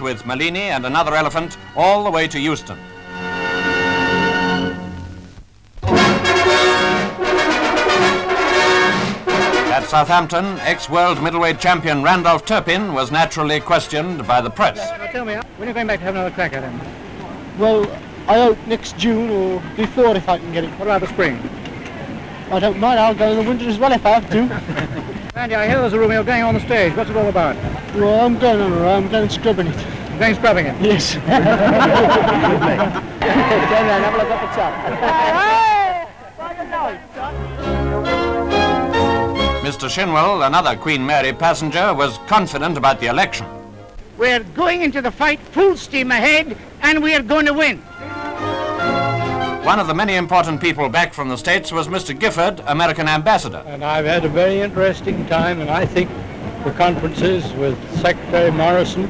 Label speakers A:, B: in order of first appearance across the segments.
A: walked with Malini and another elephant all the way to Euston. At Southampton, ex-world middleweight champion Randolph Turpin was naturally questioned by the press.
B: Tell me, when are you going back to have another crack at him?
C: Well, I hope next June or before if I can get it.
B: What about the spring?
C: I don't mind, I'll go in the winter as well if I have to.
B: Randy, I hear there's a rumour you're going on the stage. What's it all about?
C: Well, I'm going on around, I'm going scrubbing it.
B: You're going scrubbing it.
C: Yes. Go round, have a look at the top.
A: Mr. Shinwell, another Queen Mary passenger, was confident about the election.
D: We're going into the fight full steam ahead, and we're going to win.
A: One of the many important people back from the States was Mr. Gifford, American ambassador.
E: And I've had a very interesting time, and I think the conferences with Secretary Morrison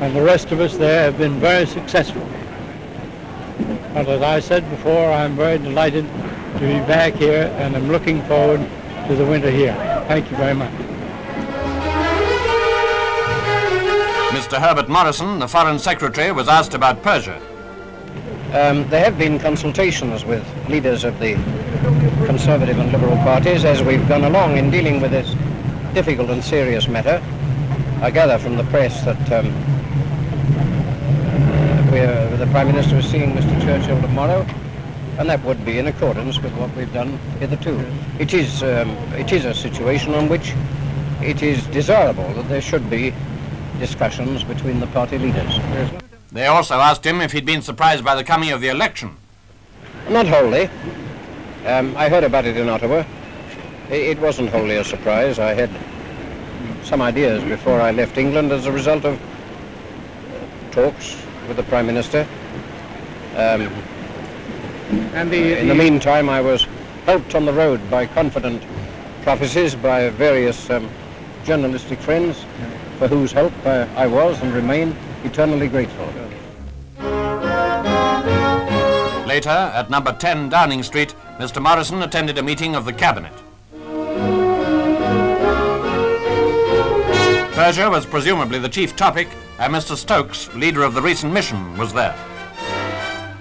E: and the rest of us there have been very successful. But as I said before, I'm very delighted to be back here, and I'm looking forward to the winter here. Thank you very much.
A: Mr. Herbert Morrison, the Foreign Secretary, was asked about Persia.
F: Um, there have been consultations with leaders of the Conservative and Liberal parties as we've gone along in dealing with this difficult and serious matter. I gather from the press that um, uh, the Prime Minister is seeing Mr. Churchill tomorrow, and that would be in accordance with what we've done hitherto. It is, um, it is a situation on which it is desirable that there should be discussions between the party leaders.
A: They also asked him if he'd been surprised by the coming of the election.
F: Not wholly. Um, I heard about it in Ottawa. I- It wasn't wholly a surprise. I had some ideas before I left England as a result of talks with the Prime Minister. Um,
B: And the,
F: in the meantime, I was helped on the road by confident prophecies by various um, journalistic friends for whose help uh, I was and remain eternally grateful.
A: Later, at number 10 Downing Street, Mr. Morrison attended a meeting of the Cabinet. Persia was presumably the chief topic, and Mr. Stokes, leader of the recent mission, was there.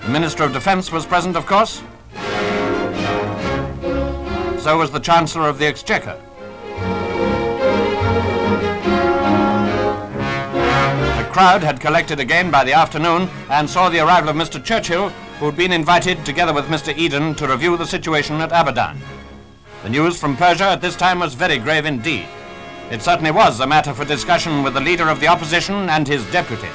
A: The Minister of Defence was present, of course. So was the Chancellor of the Exchequer. The crowd had collected again by the afternoon and saw the arrival of Mr. Churchill, who'd been invited together with Mr. Eden to review the situation at Abadan. The news from Persia at this time was very grave indeed. It certainly was a matter for discussion with the leader of the opposition and his deputy.